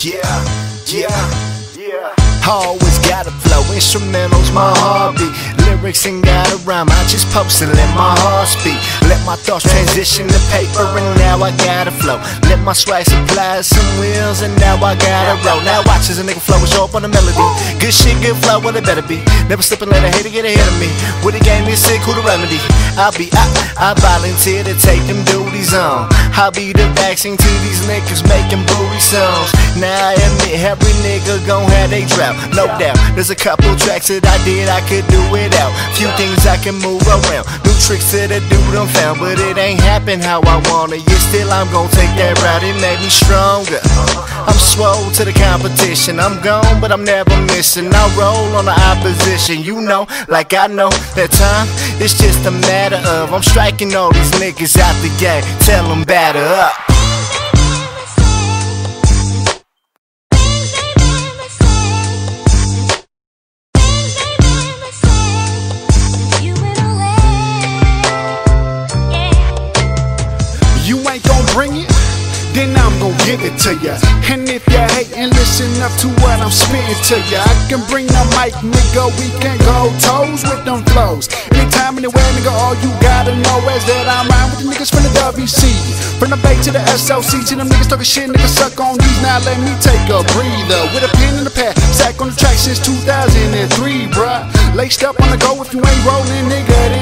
Yeah, yeah, yeah. I always gotta flow. Instrumentals my hobby. Lyrics ain't got a rhyme, I just post and let my heart speak. Let my thoughts transition to paper, and now I gotta flow. Let my swag supply some wheels, and now I gotta roll. Now watch as a nigga flow show up on the melody. Good shit, good flow, what it better be. Never slip and let a hater get ahead of me. With the game is sick, who the remedy? I'll be, I, I volunteer to take them duties on. I'll be the vaccine to these niggas making booty songs. Now I admit every nigga gon' have they drought, no doubt. There's a couple tracks that I did, I could do without. Few things I can move around. New tricks that a dude done found, but it ain't happen how I want it. Yet still I'm gon' take that route, it made me stronger. I'm swole to the competition. I'm gone, but I'm never missing. I roll on the opposition, you know, like I know that time. It's just a matter of I'm striking all these niggas out the game. Tell them batter up. Bring it, then I'm gon' give it to ya. And if you hate and listen up to what I'm spitting to ya, I can bring the mic, nigga. We can go toes with them flows. Anytime, anywhere, nigga. All you gotta know is that I'm rhyme with the niggas from the WC, from the Bay to the SLC. To them niggas talking shit, niggas suck on these. Now let me take a breather with a pen in the pad. Sack on the track since 2003, bruh. Laced up on the go if you ain't rolling, nigga,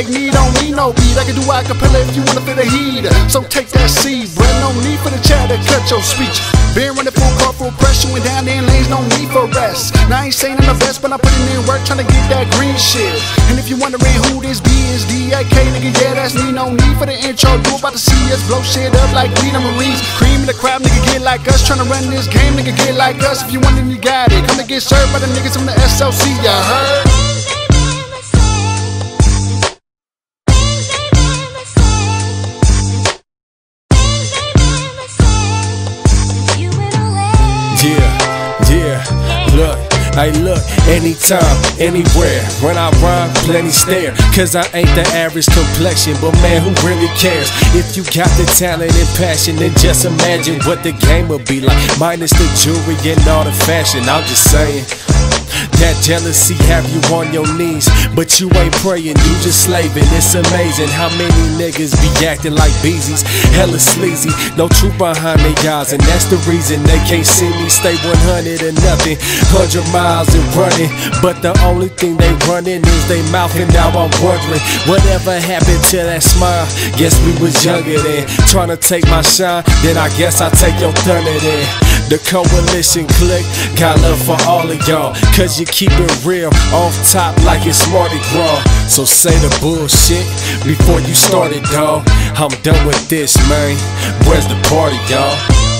like me don't need no beat. I can do acapella if you wanna feel the heater. So take that seed, bruh. No need for the chat to cut your speech. Been running full car, full pressure, went down in lanes, no need for rest. Now I ain't saying I'm the best, but I'm putting in work trying to get that green shit. And if you wondering who this B is, D-A-K, nigga, yeah, that's me. No need for the intro. You about to see us blow shit up like we the Marines. Cream in the crowd, nigga, get like us. Trying to run this game, nigga, get like us. If you want it, you got it. Come and get served by the niggas from the SLC, ya heard? Hey, look, anytime, anywhere. When I rhyme, plenty stare. Cause I ain't the average complexion, but man, who really cares? If you got the talent and passion, then just imagine what the game would be like. Minus the jewelry and all the fashion. I'm just saying. That jealousy have you on your knees, but you ain't praying, you just slaving. It's amazing how many niggas be acting like beezies, hella sleazy, no truth behind their eyes, and that's the reason they can't see me stay 100 and nothing, 100 miles and running. But the only thing they running is they mouth, and now I'm wondering whatever happened to that smile. Guess we was younger then, trying to take my shine, then I guess I take your thunder then. The coalition click, got love for all of y'all. Cause you keep it real, off top like it's Mardi Gras. So say the bullshit before you start it, dawg. I'm done with this, man. Where's the party, y'all?